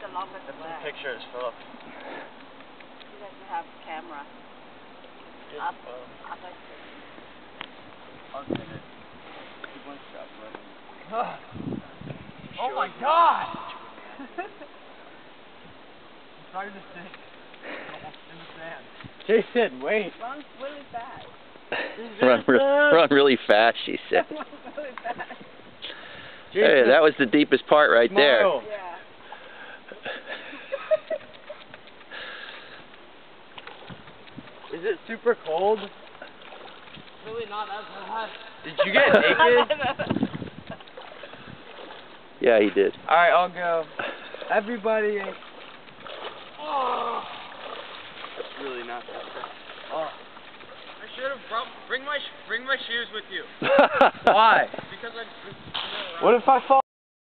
the longest Get some way. pictures, Philip. He doesn't have camera. Just, Up. Up at the- I'll get it. Keep one shot, buddy. Oh my god! I'm starting to sink. In the sand. Jason, wait. Runs really fast. run, re- run really fast, she said. Runs really fast. Hey, that was the deepest part right there. Yeah. Is it super cold? Really not as hot. Did you get naked? Yeah, he did. Alright, I'll go. Everybody. Uh, oh. That's really not that bad. Oh. I should have brought bring my bring my shoes with you Why? because I. What if I fall